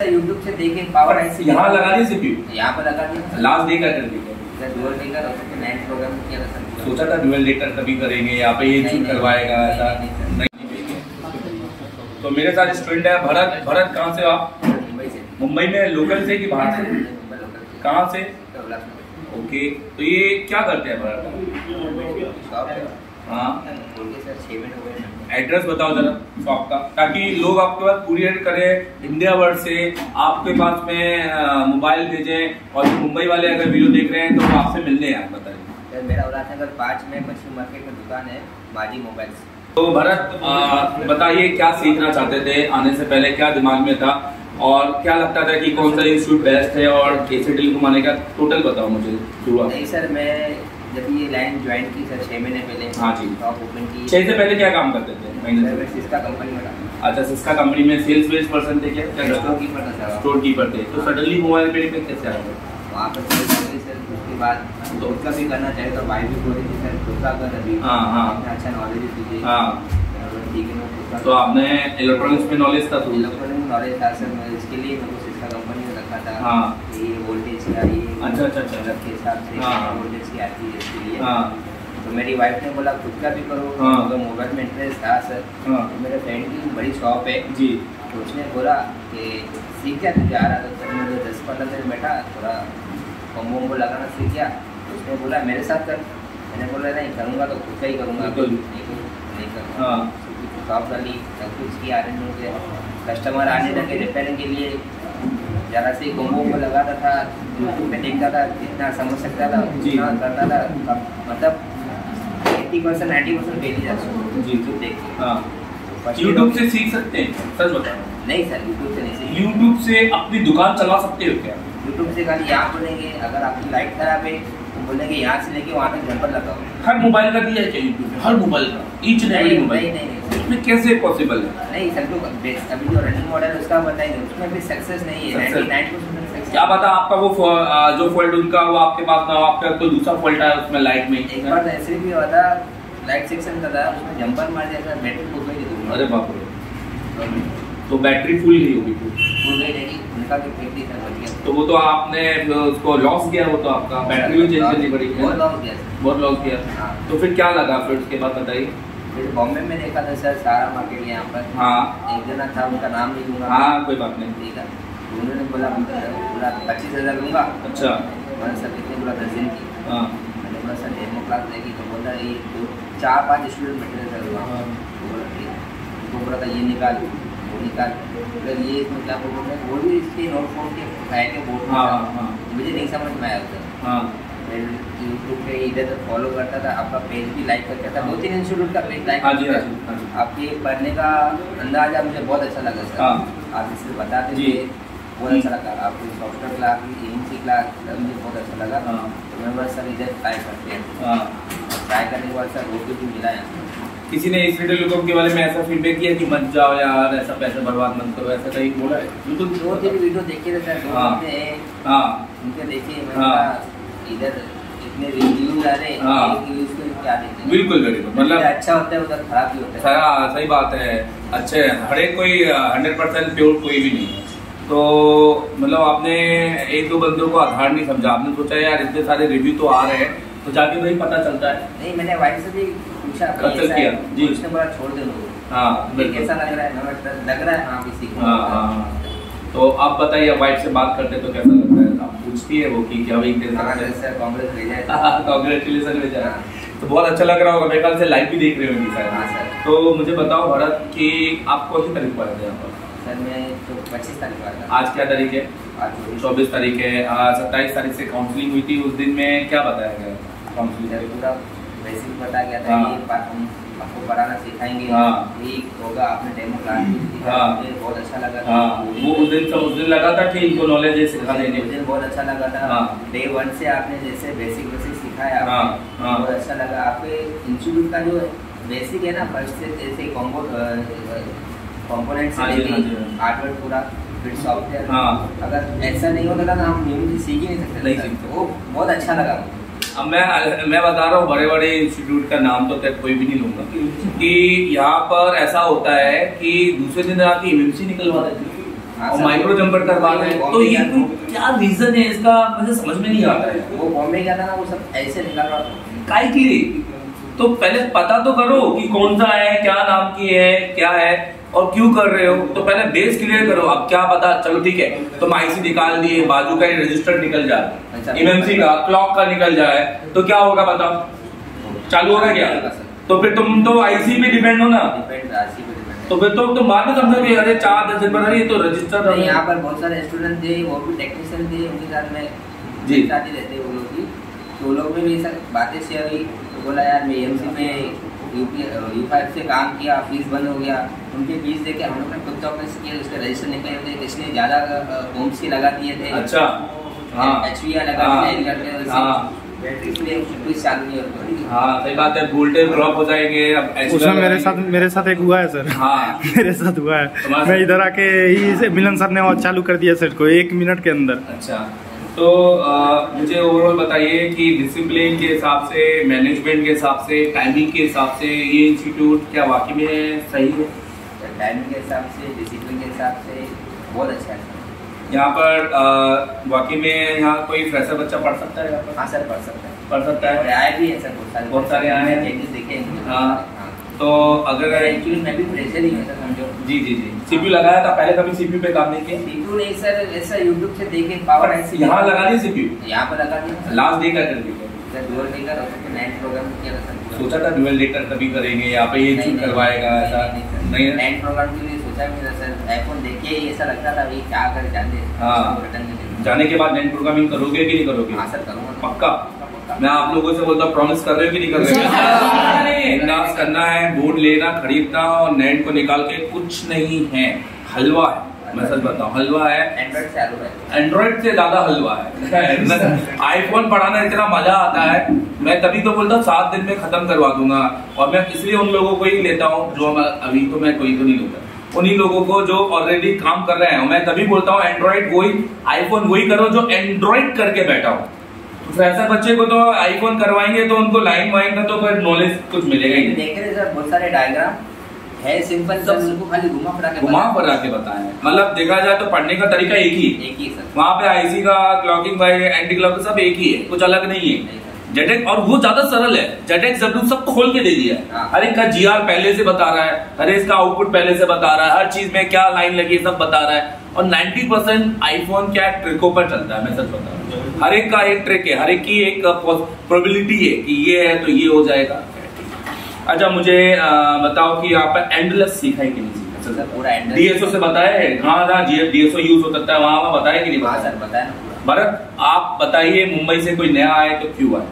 YouTube से देखे power आई यहाँ लगा सीपीयू? यहाँ पर लगा दिया। लास्ट डे का कर दिया। डुअल प्रोग्राम किया था सोचा था ड्यूअल डेटर कभी करेंगे यहाँ पे ये करवाएगा ऐसा नहीं, तो मेरे साथ स्टूडेंट है भरत। भरत कहाँ से आप? मुंबई से। मुंबई में लोकल से कि बाहर से? कहाँ से? तो ओके तो ये क्या करते हैं भरत? है। हाँ हो एड्रेस बताओ जरा शॉप का ताकि लोग आपके पास कुरियर करें इंडिया वर्ड से आपके पास में मोबाइल भेजें और मुंबई वाले अगर वीडियो देख रहे हैं तो आपसे मिलने आए बताइए। सर मेरा उल्लासनगर पाँच में मछली मार्केट में दुकान है माजी मोबाइल्स तो भरत बताइए क्या सीखना चाहते थे आने से पहले क्या दिमाग में था और क्या लगता था कि कौन सा इंस्टीट्यूट बेस्ट है और कैसे डील घुमाने का टोटल बताओ मुझे नहीं सर मैं जब ये लाइन ज्वाइन की सर छः महीने पहले हाँ जी। शॉप ओपन की छह से पहले क्या काम करते थे? सिस्का कंपनी में अच्छा सिस्का कंपनी में सेल्स वेल्स पर्सन थे क्या? क्या स्टोर कीपर था? स्टोर कीपर थे। तो सडनली मोबाइल पे पे कैसे आ गए वहाँ पर सर उसके बाद तो उसका भी करना चाहिए तो भाई भी बोले कि सर खुद का कर अभी हाँ, हाँ। अच्छा नॉलेज है। हाँ ठीक है तो आपने इलेक्ट्रॉनिक्स में नॉलेज था तो? इलेक्ट्रॉनिक नॉलेज था सर इसके लिए मेरे को सिस्का कंपनी था हाँ। ये वोल्टेज का ये अच्छा, अच्छा, अच्छा। मतलब के हिसाब से हाँ। वोल्टेज की आती है इसके लिए। हाँ। तो मेरी वाइफ ने बोला खुद का भी करो हाँ। मोबाइल में इंटरेस्ट था सर हाँ। तो मेरे फ्रेंड की बड़ी शॉप है। जी। तो उसने बोला कि सीख क्या तुझे आ रहा था सर मैं दस पंद्रह दिन बैठा थोड़ा कॉम्बो वम्बो लगाना सीख गया। तो उसने बोला मेरे साथ कर। मैंने बोला नहीं करूँगा तो खुद का ही करूँगा। नहीं तो करूँगा। हाँ। शॉप डाली सब कुछ अरेंज कस्टमर आने लगे रिपेयरिंग के लिए। जरा से कॉम्बो वम्बो लगाता था यूट्यूब पे देखता था जितना समझ सकता था उतना करता था। मतलब eighty percent ninety percent fail जाता। यूट्यूब देख के हाँ। यूट्यूब से सीख सकते हैं सच बताओ नहीं सर यूट्यूब से नहीं सीखा। यूट्यूब से अपनी दुकान चला सकते हो क्या? यूट्यूब से खाली यहाँ बोलेंगे अगर आपकी लाइट खराब है तो बोलेंगे यहाँ से लेके वहाँ तक जंपर लगाओ। हर मोबाइल का दिया है क्या यूट्यूब हर मोबाइल का। ईच एंड एवरी मोबाइल नहीं उसमें कैसे पॉसिबल है? नहीं तो अभी जो रनिंग मॉडल उसका बताएँगे उसमें भी सक्सेस नहीं है सक्सेस क्या पता आपका वो जो फॉल्ट उनका वो आपके पास ना हो आपका कोई दूसरा फॉल्ट आया उसमें लाइट में। एक बार तो ऐसे भी हुआ था लाइट सेक्शन का था उसमें जंपर मार दिया था बैटरी फूल गई अरे बाप रे। तो बैटरी फुल गई होगी फूल गई नहीं उनका भी फेंक दी था तो वो तो आपने उसको लॉस किया वो तो आपका बैटरी भी चेंज करनी पड़ी बहुत लॉस सर बहुत लॉस किया। हाँ। तो फिर क्या लगा? फिर उसके बाद बताइए। फिर बॉम्बे में देखा था सर सारा मार्केट यहाँ पर। हाँ। एक जना था उनका नाम नहीं लूँगा हाँ कोई बात नहीं। ठीक है। तो उन्होंने बोला बोला पच्चीस हज़ार लूँगा अच्छा। मैंने सर कितने बोला दस दिन की? हाँ। मैंने बोला सर डेमो क्लास लेगी तो बोला ये दो चार पाँच स्टूडेंट बैठे थे सर वहाँ। हाँ। तो बोला ठीक है। तो बोला था ये निकाल। वो निकाल। फिर ये इसमें क्या बोल रहे हैं? वो भी इसके नोट फ़ोन के खाए के बोर्ड हाँ। मुझे नहीं समझ में आया सर। हाँ। यूट्यूब पे इधर फॉलो करता था आपका पेज भी लाइक करता था। दो तीन इंस्टीट्यूट का पेज लाइक हाँ करता हाँ हाँ। था। आपके पढ़ने का अंदाज़ा मुझे बहुत अच्छा लगा सर। आप इससे बताते थे बहुत अच्छा लगा। आपकी सॉफ्टवेयर क्लास क्लास मुझे बहुत अच्छा लगा। तो मैं बस सर इधर ट्राई करते हैं। ट्राई करने के बाद सर वो भी मिला है किसी ने इस टेलीकॉम के बारे में ऐसा फीडबैक किया कि मत जाओ यार ऐसा पैसा बर्बाद मत करो ऐसा कहीं बोला है? बिल्कुल दो तीन वीडियो देखे थे सर दो हाँ। हाँ। उनके देखिए मैं हाँ। बोला, इधर इतने रिव्यू आ रहे हैं को क्या देते बिल्कुल बिल्कुल। मतलब अच्छा होता है उधर खराब भी होता है। सारा सही बात है। अच्छे हर एक कोई हंड्रेड परसेंट प्योर कोई भी नहीं। तो मतलब आपने एक दो बंदों को आधार नहीं समझा। आपने सोचा यार इतने सारे रिव्यू तो आ रहे हैं। तो जाके वही पता चलता है। नहीं मैंने वाइफ से भी पूछा भाई किया, जी। उसने बोला छोड़ दे हाँ बिल्कुल। कैसा लग रहा है? लग रहा है। हाँ भी सीखना हाँ हाँ। तो आप बताइए वाइफ से बात करते तो कैसा लगता है? पूछती है वो कि क्या भाई हाँ लगता है सर भेजा है तो बहुत अच्छा लग रहा होगा मेरे ख्याल से लाइव भी देख रहे होंगे शायद हाँ सर। तो मुझे बताओ भरत कि आप कौन सी तारीख को आए थे यहाँ पर? सर मैं तो पच्चीस तारीख को आया आज क्या तारीख है? आज चौबीस। तारीख है। सत्ताईस तारीख से काउंसलिंग हुई थी उस दिन में क्या बताया गया? काउंसलिंग पूरा बेसिक बताया गया था हाँ। पढ़ाना सिखाएँगे हाँ। ये होगा आपने डेमो क्लास हाँ। मुझे बहुत अच्छा लगा था हाँ वो उस दिन उस दिन लगा था कि इनको नॉलेज है सिखा देंगे मुझे बहुत अच्छा लगा था हाँ। डे वन से आपने जैसे बेसिक बेसिक सिखाया हाँ, हाँ। बहुत अच्छा लगा आपके इंस्टीट्यूट का जो बेसिक है ना फ़र्स्ट से जैसे कॉम्बो हाँ हाँ हाँ। हार्डवेयर पूरा फिर सॉफ्टवेयर हाँ। अगर ऐसा नहीं होता था ना हम न्यू सीख ही नहीं सकते नहीं सर। सीखते। वो बहुत अच्छा लगा मुझे। अब मैं मैं बता रहा हूँ बड़े बड़े इंस्टीट्यूट का नाम तो खैर कोई भी नहीं लूँगा कि यहाँ पर ऐसा होता है कि दूसरे दिन रात की एमएमसी निकलवा देते हैं हाँ, और माइक्रो जंपर करवा रहे हैं। तो ये क्या रीजन है इसका? मुझे समझ में नहीं आता है। वो बॉम्बे गया था ना वो सब ऐसे निकल रहा था। काय की तो पहले पता तो करो कि कौन सा है क्या नाम की है क्या है। और क्यों कर रहे हो? तो पहले बेस क्लियर करो अब क्या पता? चलो ठीक है तुम आईसी निकाल दिए बाजू का रजिस्टर निकल अच्छा। जाए एमएमसी का क्लॉक का निकल जाए। तो क्या होगा बताओ? चालू होगा क्या? तो फिर तुम तो आईसी पे डिपेंड हो ना? तो फिर तो तुम बाद में समझोगे अरे चार दस दिन पर ये तो रजिस्टर नहीं यहाँ पर बहुत सारे स्टूडेंट थे वो भी टेक्नीशियन थे उनके साथ में जी। साथ ही रहते वो लोग भी। तो लोग में भी बातें शेयर हुई। तो बोला यार मैं एम में यूपी यू फाइव से काम किया फ़ीस बंद हो गया। उनके फ़ीस देके हम लोग ने खुद डॉक्यूमेंट्स किए उसके रजिस्टर निकले थे किसने ज़्यादा होम्स की लगा दिए थे। अच्छा। हाँ। एच वी लगा हाँ, हाँ। बैटरी इसलिए फ़ीस चालू नहीं होती। हाँ सही बात है वोल्टेज ड्रॉप हो जाएँगे अब HDR उसमें मेरे। साथ मेरे साथ एक हुआ है सर। हाँ। मेरे साथ हुआ है। तुम्हारे मैं साथ? इधर आके ही से मिलन सर ने और चालू कर दिया सेट को एक मिनट के अंदर। अच्छा। तो अ, मुझे ओवरऑल बताइए कि डिसिप्लिन के हिसाब से मैनेजमेंट के हिसाब से टाइमिंग के हिसाब से ये इंस्टीट्यूट क्या वाकई में सही है? टाइमिंग के हिसाब से डिसिप्लिन के हिसाब से बहुत अच्छा है। यहाँ पर वाकई में यहाँ कोई फ्रेशर बच्चा पढ़ सकता है? यहाँ पर हाँ सर पढ़ सकता है। पढ़ सकता है। आए भी हैं सर बहुत सारे बहुत सारे आए हैं। देखे हाँ। तो अगर एक्चुअली मैं भी फ्रेशर ही हूँ सर समझो। जी जी जी। सीपीयू लगाया था पहले कभी सीपीयू पे काम नहीं किया? सीपीयू नहीं सर ऐसा यूट्यूब से देखे पावर ऐसे यहाँ लगा दिए सीपीयू यहाँ पर लगा दिया। लास्ट डे का दिया। सर लेकर प्रोग्राम किया था सर। सोचा था ड्यूअल डेटर कभी करेंगे यहाँ पे ये चूज़ करवाएगा ऐसा? नहीं है? नाइट प्रोग्राम के लिए सोचा भी था सर। आईफोन देख के ही ऐसा लगता था क्या कर जाते हाँ। जाने के बाद नेट प्रोग्रामिंग करोगे कि नहीं करोगे? हाँ सर करूँगा। पक्का? मैं आप लोगों से बोलता हूँ प्रॉमिस कर रहे हो कि नहीं कर रहे हो? बिंदास करना है बोर्ड लेना खरीदना और नेट को निकाल के कुछ नहीं है। हलवा है मैं सच बताऊँ हलवा है। एंड्रॉइड से आलू है। एंड्रॉइड से ज़्यादा हलवा है। आईफोन पढ़ाना इतना मज़ा आता है मैं तभी तो बोलता हूँ सात दिन में खत्म करवा दूँगा। और मैं इसलिए उन लोगों को ही लेता हूँ जो अभी तो मैं कोई तो नहीं लेता। उन्हीं लोगों को जो ऑलरेडी काम कर रहे हैं। मैं तभी बोलता हूँ एंड्रॉइड वही आईफोन वही करो जो एंड्रॉइड करके बैठा हो। तो ऐसा बच्चे को तो आईफोन करवाएँगे तो उनको लाइन वाइन का तो फिर नॉलेज कुछ मिलेगा ही नहीं। देखे सर बहुत सारे डायग्राम है सिंपल सब उनको खाली घुमा फिरा के घुमा पर आके बताए। मतलब देखा जाए तो पढ़ने का तरीका एक ही। है एक ही सर। वहाँ पे आईसी का क्लॉकिंग बाय एंटी क्लॉक सब एक ही है कुछ अलग नहीं है। जेटेक और वो ज़्यादा सरल है। जेटेक ज़रूर सब खोल के दे दिया। हर एक का जीआर पहले से बता रहा है हर एक का आउटपुट पहले से बता रहा है हर चीज़ में क्या लाइन लगी है सब बता रहा है। और 90% परसेंट आईफोन क्या ट्रिकों पर चलता है मैं सच बता रहा हूँ हर एक का एक ट्रिक है हर एक की एक प्रोबेबिलिटी है कि ये है तो ये हो जाएगा। अच्छा मुझे बताओ कि आप एंडलेस सीखा है कि नहीं सीखा? डीएसओ से बताया है? कहाँ कहाँ डीएसओ यूज़ हो सकता है वहाँ वहाँ बताया कि नहीं? हाँ बताया सर बताया ना भरत आप बताइए मुंबई से कोई नया आए तो क्यों आए?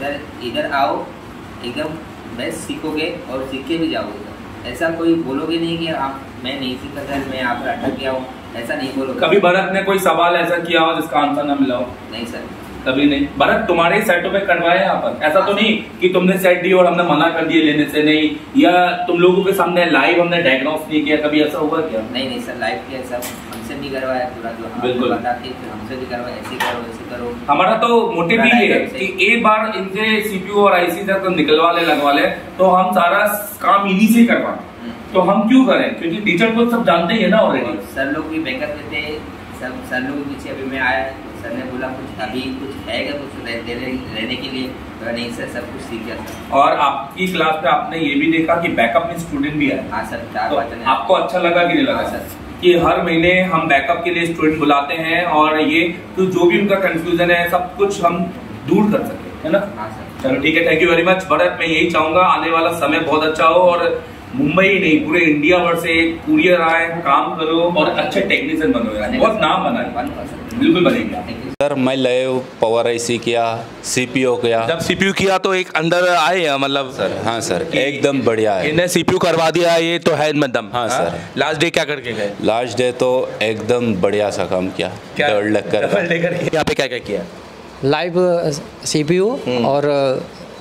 सर इधर आओ एकदम बेस्ट सीखोगे और सीख के भी जाओगे। ऐसा कोई बोलोगे नहीं कि आप मैं नहीं सीखा सर मैं यहाँ पर अटक गया हूँ। ऐसा नहीं बोलोगे। कभी भरत ने कोई सवाल ऐसा किया हो जिसका आंसर ना मिला हो? नहीं सर। कभी नहीं। भरत तुम्हारे सेटों पे करवाए यहाँ पर ऐसा तो नहीं कि तुमने सेट दी और हमने मना कर दिए लेने से नहीं। या तुम लोगों के सामने लाइव हमने डायग्नोस नहीं किया? कभी ऐसा हुआ क्या? नहीं नहीं सर लाइव किया सब हमसे भी करवाया पूरा जो हम बिल्कुल। बताते फिर हमसे भी करवाया ऐसे करो ऐसे करो। हमारा तो मोटिव ही है कि एक बार इनसे सीपीयू और आईसी तक निकलवा ले लगवा ले तो हम सारा काम इन्हीं से करवाएँ। तो हम क्यों करें? क्योंकि टीचर को सब जानते ही है ना ऑलरेडी सर लोग भी बैकअप में थे सब सर लोग पीछे अभी मैं आया सर ने बोला कुछ अभी कुछ है क्या कुछ रह, रहने के लिए? तो नहीं सर सब कुछ सीख गया सर और आपकी क्लास में आपने ये भी देखा कि बैकअप में स्टूडेंट भी आए। हाँ सर चार तो आपको अच्छा लगा कि नहीं लगा? हाँ, सर। सर। कि हर महीने हम बैकअप के लिए स्टूडेंट बुलाते हैं और ये तो जो भी उनका कंफ्यूजन है सब कुछ हम दूर कर सके है ना? हाँ सर। चलो ठीक है thank you very much Bharat मैं यही चाहूँगा आने वाला समय बहुत अच्छा हो और मुंबई ही नहीं पूरे इंडिया भर से कुरियर आए काम करो और अच्छे टेक्नीशियन बनो बहुत नाम बनाए बिल्कुल बनेगा सर मैं लेव पावर आईसी किया सीपीओ किया। जब सीपीयू किया तो एक अंदर आए हैं मतलब सर हाँ सर एकदम बढ़िया है। इन्हें सीपीयू करवा दिया ये तो है मतलब हाँ, सर। लास्ट डे क्या करके गए? लास्ट डे तो एकदम बढ़िया सा काम किया डबल डे करके यहाँ पे क्या? क्या किया लाइव सीपीयू और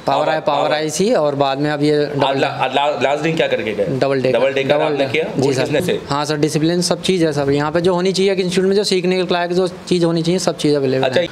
power I power I C और बाद में अब ये डबल लास्ट दिन क्या करके गए? डबल डे डबल डे का आपने किया? जी सर। हाँ सर डिसिप्लिन सब चीज़ है सब यहाँ पे जो होनी चाहिए इंस्टीट्यूट में जो सीखने के लायक जो चीज़ होनी चाहिए सब चीज़ अवेलेबल अच्छा है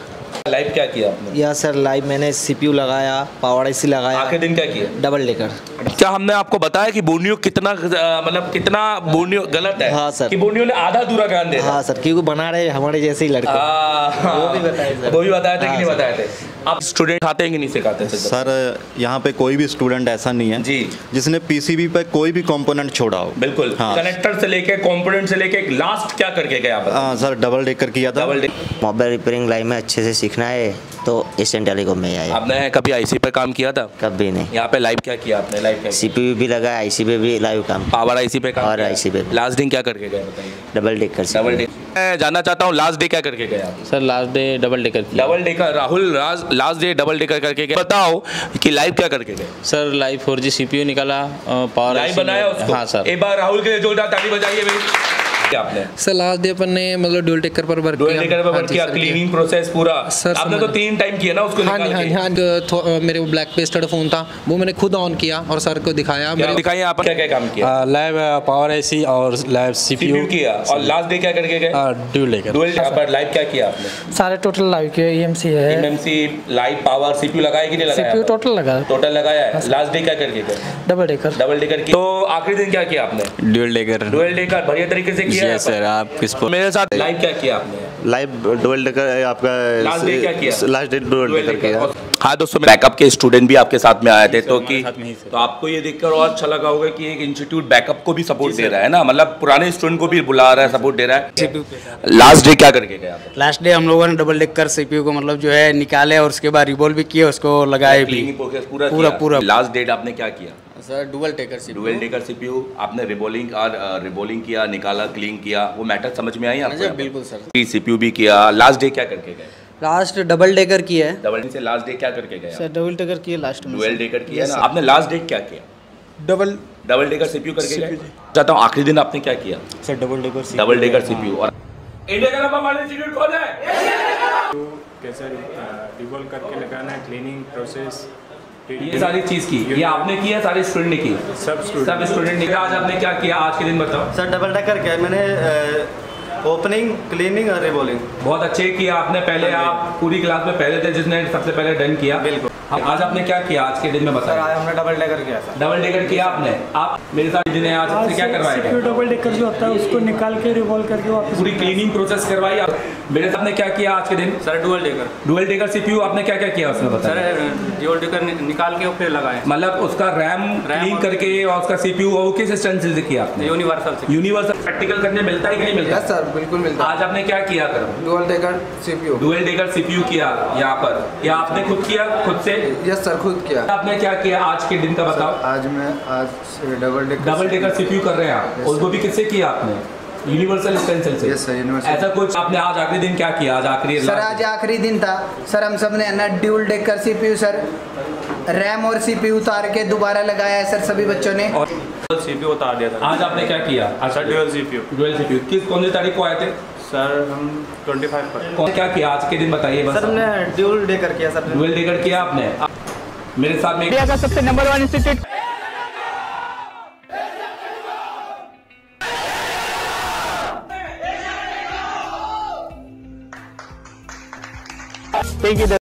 लाइव क्या किया आपने? या सर लाइव मैंने सीपीयू लगाया पावर आईसी लगाया। आखिरी दिन क्या किया? डबल डेकर क्या हमने आपको बताया कि बोर्नियो कितना मतलब कितना बोर्नियो गलत है? हाँ, सर। कि बोर्नियो ने आधा दूरा ज्ञान दे हाँ सर क्योंकि बना रहे हमारे जैसे ही लड़के। वो भी बताए वो भी बताए थे कि नहीं बताए थे? आप स्टूडेंट खाते हैं कि नहीं सिखाते सर यहाँ पे कोई भी स्टूडेंट ऐसा नहीं है जी। जिसने पीसीबी पे कोई भी कंपोनेंट छोड़ा हो। बिल्कुल। हाँ। कनेक्टर से लेके कंपोनेंट से लेके लास्ट क्या करके गया आप हाँ सर डबल डेकर किया था। मोबाइल रिपेयरिंग लाइन में अच्छे से सीखना है तो एशियन टेलीकॉम में आए। आपने कभी आईसी पे काम किया था? कभी नहीं। यहाँ पे लाइव क्या किया आपने? लाइव क्या सीपीयू भी लगा आईसी पे भी लाइव काम। पावर आईसी पे काम और? IC पे। लास्ट दिन क्या करके गए बताइए? डबल डेकर डबल डे मैं जानना चाहता हूँ लास्ट डे क्या करके गए आप? Sir last day double decker किया। Double decker Rahul last day double day करके गए। बताओ कि लाइव क्या करके गए? Sir live four G C निकाला पावर लाइव बनाया उसको? हाँ सर। एक बार राहुल के लिए जोरदार ताली बजाइए भाई। आपने? सर लास्ट डे अपन ने मतलब ड्यूल टेकर पर वर्क डुअल डेकर पे हाँ वर्क किया क्लीनिंग प्रोसेस पूरा। सर, आपने तो तीन टाइम किया ना उसको हाँ निकाल हाँ के? हाँ जी, थो- अ, ब्लैक पेस्टेड फ़ोन था वो मैंने खुद ऑन किया और सर को दिखाया। क्या मेरे दिखाइए आप क्या? क्या काम किया लाइव पावर आईसी और लाइव सीपीयू किया। और लास्ट डे क्या करके गए? ड्यूल लेकर डुअल पर लाइव क्या किया आपने? सारे टोटल लाइव के ईएमसी है। एमएमसी लाइव पावर सीपीयू लगाया कि नहीं लगाया? सीपीयू टोटल लगा टोटल लगाया। है? लास्ट डे क्या करके गए? डबल डेकर डबल डेकर तो आखिरी दिन क्या किया आपने? ड्यूल डेकर डुअल डेकर बढ़िया तरीके से किया सर आप किस मेरे साथ लाइव क्या किया आपने? लाइव डबल डेकर आपका? लास्ट डे डबल डेकर किया। हाँ दोस्तों बैकअप के स्टूडेंट भी आपके साथ में आए थे तो कि तो आपको ये देखकर और अच्छा लगा होगा कि एक इंस्टीट्यूट बैकअप को भी सपोर्ट दे रहा है ना? मतलब पुराने स्टूडेंट को भी बुला रहा है सपोर्ट दे रहा है। लास्ट डे क्या करके गए आप? लास्ट डे हम लोगों ने डबल डेकर सीपीयू को मतलब जो है निकाले और उसके बाद रिवॉल्व भी किया उसको लगाए भी। पूरा पूरा पूरा। लास्ट डेट आपने क्या किया? Sir dual taker dual decker CPU आपने रिबोलिंग और रिबोलिंग किया निकाला क्लीन किया वो मैटर समझ में आई आपको? बिल्कुल सर सीपीयू भी किया लास्ट डे क्या करके गए? लास्ट डबल डेकर किया है। डबल से लास्ट डे क्या करके गए सर डबल डेकर किए लास्ट में डुअल डेकर किया ना? आपने लास्ट डे क्या किया? डबल डबल डेकर सीपीयू करके गए? चाहता हूँ आखिरी दिन आपने क्या किया? Sir double decker double decker CPU और इंडिया का नंबर वन इंस्टीट्यूट कौन है? कैसे रिवॉल्व करके लगाना है क्लीनिंग प्रोसेस ये सारी चीज़ की। ये आपने किया सारे स्टूडेंट ने की? सब सब स्टूडेंट ने किया आज आपने क्या किया? आज के दिन बताओ। सर डबल डेकर क्या मैंने ओपनिंग क्लीनिंग और रिबोलिंग बहुत अच्छे किया आपने। पहले आप पूरी क्लास में पहले थे जिसने सबसे पहले डन किया। बिल्कुल। आज आपने क्या किया? आज के दिन में बताया हमने डबल डेकर किया डबल डेकर किया आपने? आप मेरे साथ जिन्हें आज आपसे क्या करवाया? डबल डेकर जो होता है उसको निकाल के रिवॉल्व करके वापस पूरी क्लीनिंग प्रोसेस करवाई। आप मेरे साथ ने क्या किया आज के दिन? Sir dual decker dual decker CPU आपने क्या क्या किया उसमें बताया सर डुअल डेकर निकाल के फिर लगाए मतलब उसका रैम क्लीन करके और उसका सीपीयू वो किस स्टेंसिल से किया आपने? यूनिवर्सल से यूनिवर्सल प्रैक्टिकल करने मिलता है कि नहीं मिलता? सर बिल्कुल मिलता। आज आपने क्या किया कर? Dual decker CPU dual decker CPU किया यहाँ पर। या आपने खुद किया खुद से? यस सर खुद किया। आपने क्या किया आज के दिन का बताओ? आज मैं आज डबल डबल डेकर सीपीयू कर रहे हैं आप। उसको भी किससे किया आपने? यूनिवर्सल स्टेंसिल से। Yes, sir. ऐसा कुछ आपने आज आखिरी दिन क्या किया? आज आखिरी सर आज आखिरी दिन था। सर हम सबने ना dual decker CPU sir RAM और सीपीयू उतार के दोबारा लगाया है सर सभी बच्चों ने। और सीपीयू उतार दिया था। आज आपने क्या किया? आज sir dual CPU dual CPU किस कौन सी तारीख को आए थे? सर हम 25 पर। क्या किया? आज के दिन बताइए बस। सर हमने ड्यूल डेकर किया सर डुअल डेकर किया आपने? मेरे साथ में का सबसे number one institute Thank you.